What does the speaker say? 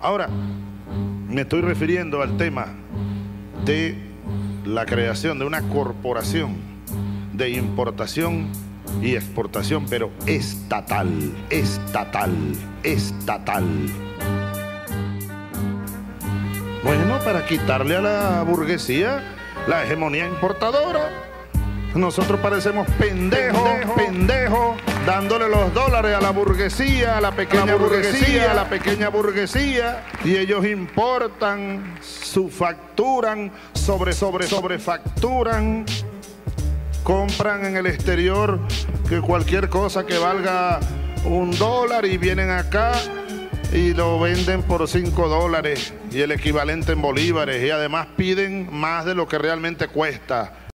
Ahora, me estoy refiriendo al tema de la creación de una corporación de importación y exportación, pero estatal, estatal, estatal. Bueno, para quitarle a la burguesía la hegemonía importadora. Nosotros parecemos pendejos, pendejos, dándole los dólares a la burguesía, a la pequeña burguesía, a la pequeña burguesía, y ellos importan, subfacturan, sobre, sobre, sobrefacturan, compran en el exterior que cualquier cosa que valga un dólar y vienen acá y lo venden por 5 dólares y el equivalente en bolívares. Y además piden más de lo que realmente cuesta